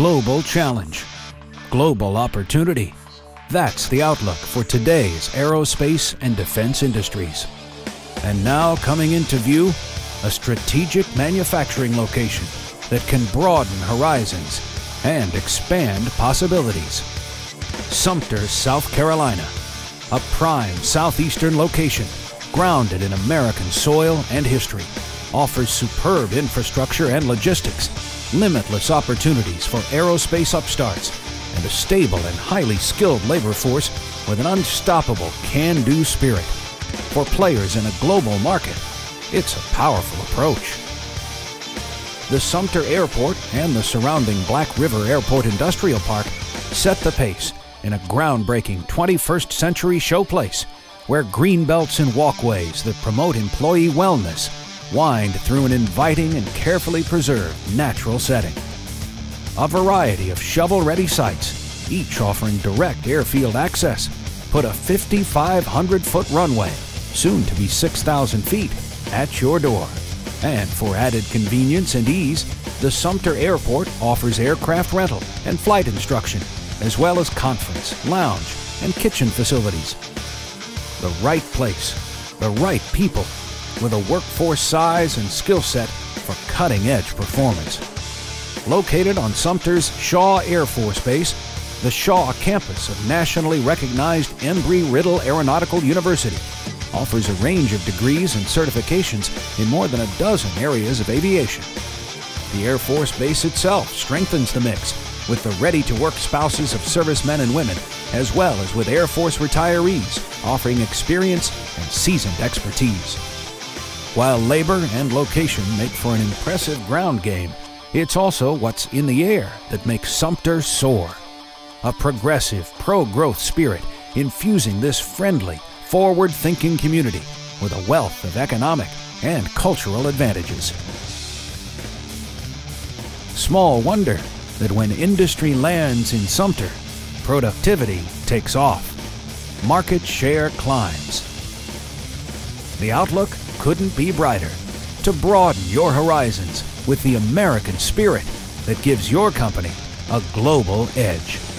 Global challenge. Global opportunity. That's the outlook for today's aerospace and defense industries. And now coming into view, a strategic manufacturing location that can broaden horizons and expand possibilities. Sumter, South Carolina, a prime southeastern location grounded in American soil and history, offers superb infrastructure and logistics, limitless opportunities for aerospace upstarts, and a stable and highly skilled labor force with an unstoppable can-do spirit. For players in a global market, it's a powerful approach. The Sumter Airport and the surrounding Black River Airport Industrial Park set the pace in a groundbreaking 21st century showplace where green belts and walkways that promote employee wellness wind through an inviting and carefully preserved natural setting. A variety of shovel-ready sites, each offering direct airfield access, put a 5,500-foot runway, soon to be 6,000 feet, at your door. And for added convenience and ease, the Sumter Airport offers aircraft rental and flight instruction, as well as conference, lounge, and kitchen facilities. The right place, the right people, with a workforce size and skill set for cutting-edge performance. Located on Sumter's Shaw Air Force Base, the Shaw campus of nationally recognized Embry-Riddle Aeronautical University offers a range of degrees and certifications in more than a dozen areas of aviation. The Air Force Base itself strengthens the mix with the ready-to-work spouses of servicemen and women, as well as with Air Force retirees offering experience and seasoned expertise. While labor and location make for an impressive ground game, it's also what's in the air that makes Sumter soar. A progressive, pro-growth spirit infusing this friendly, forward-thinking community with a wealth of economic and cultural advantages. Small wonder that when industry lands in Sumter, productivity takes off. Market share climbs. The outlook couldn't be brighter to broaden your horizons with the American spirit that gives your company a global edge.